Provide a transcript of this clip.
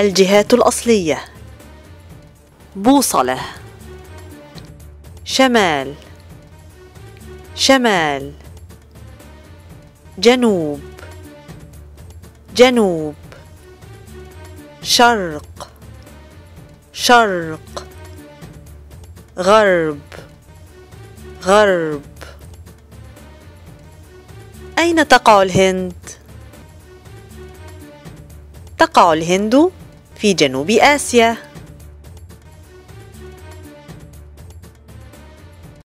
الجهات الأصلية. بوصلة. شمال. شمال. جنوب. جنوب. شرق. شرق. غرب. غرب. أين تقع الهند؟ تقع الهند في جنوب آسيا.